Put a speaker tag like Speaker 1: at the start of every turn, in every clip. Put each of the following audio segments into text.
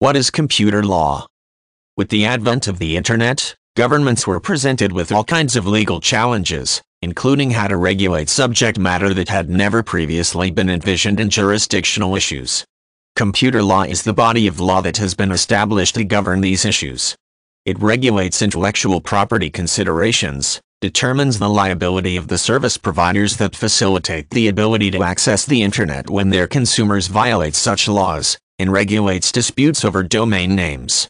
Speaker 1: What is computer law? With the advent of the Internet, governments were presented with all kinds of legal challenges, including how to regulate subject matter that had never previously been envisioned in jurisdictional issues. Computer law is the body of law that has been established to govern these issues. It regulates intellectual property considerations, determines the liability of the service providers that facilitate the ability to access the Internet when their consumers violate such laws, and regulates disputes over domain names.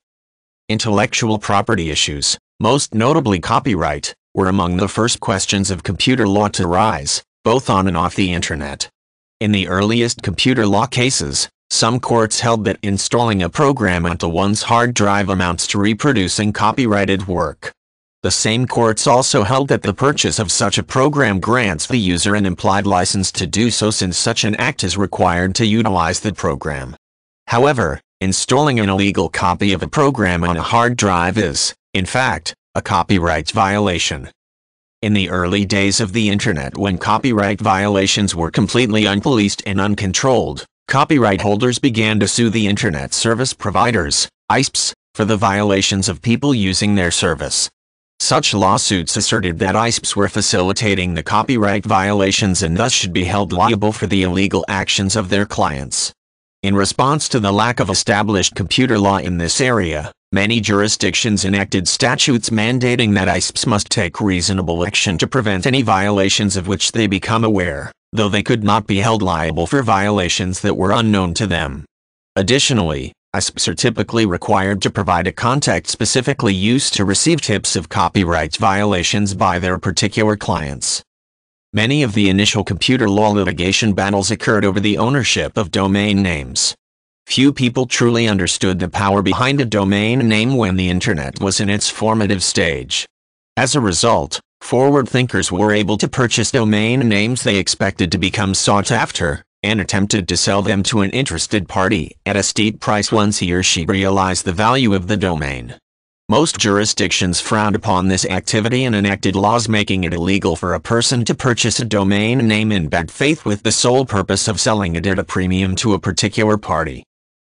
Speaker 1: Intellectual property issues, most notably copyright, were among the first questions of computer law to rise, both on and off the Internet. In the earliest computer law cases, some courts held that installing a program onto one's hard drive amounts to reproducing copyrighted work. The same courts also held that the purchase of such a program grants the user an implied license to do so since such an act is required to utilize the program. However, installing an illegal copy of a program on a hard drive is, in fact, a copyright violation. In the early days of the Internet when copyright violations were completely unpoliced and uncontrolled, copyright holders began to sue the Internet service providers, ISPs, for the violations of people using their service. Such lawsuits asserted that ISPs were facilitating the copyright violations and thus should be held liable for the illegal actions of their clients. In response to the lack of established computer law in this area, many jurisdictions enacted statutes mandating that ISPs must take reasonable action to prevent any violations of which they become aware, though they could not be held liable for violations that were unknown to them. Additionally, ISPs are typically required to provide a contact specifically used to receive tips of copyright violations by their particular clients. Many of the initial computer law litigation battles occurred over the ownership of domain names. Few people truly understood the power behind a domain name when the Internet was in its formative stage. As a result, forward thinkers were able to purchase domain names they expected to become sought after, and attempted to sell them to an interested party at a steep price once he or she realized the value of the domain. Most jurisdictions frowned upon this activity and enacted laws making it illegal for a person to purchase a domain name in bad faith with the sole purpose of selling it at a premium to a particular party.